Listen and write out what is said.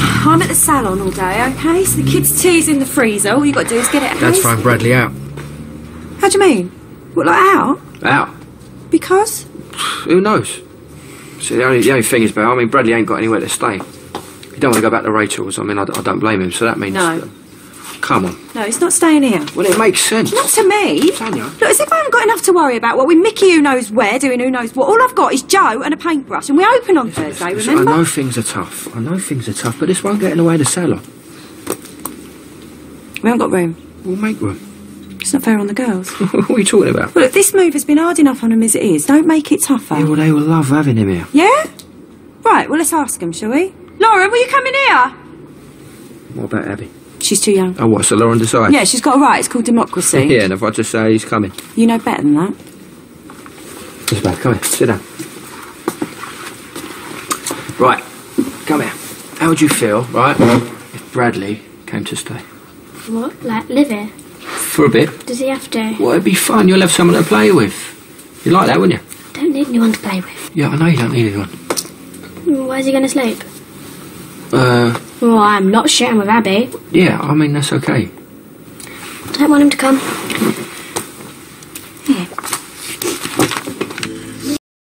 I'm at the salon all day, okay? So the kids' tea's in the freezer. All you got to do is get it out. That's fine, Bradley out. How do you mean? What, like out? Out. Because? Who knows? See, the only, the only thing is, Belle, I mean, Bradley ain't got anywhere to stay. He don't want to go back to Rachel's. I mean, I don't blame him, so that means... No. uh, come on. No, he's not staying here. Well, it makes sense. Not to me. Tanya. Look, as if I haven't got enough to worry about. What with Mickey who knows where, doing who knows what. All I've got is Joe and a paintbrush, and we open on Thursday, Listen, remember? I know things are tough. I know things are tough, but this won't get in the way of the salon. We haven't got room. We'll make room. It's not fair on the girls. what are you talking about? Well, look, this move has been hard enough on them as it is. Don't make it tougher. Yeah, well, they will love having him here. Yeah? Right, well, let's ask them, shall we? Lauren, will you come in here? What about Abi? She's too young. Oh, what, so Lauren decides? Yeah, she's got a right. It's called democracy. Yeah, and if I just say he's coming. You know better than that. Just back, come here, sit down. Right, come here. How would you feel, right, if Bradley came to stay? What? Like, live here? For a bit? Does he have to? Well, it'd be fun. You'll have someone to play with. You'd like that, wouldn't you? Don't need anyone to play with. Yeah, I know you don't need anyone. Where's he going to sleep? Uh, Well, I'm not sharing with Abi. yeah, I mean, that's okay. I Don't want him to come.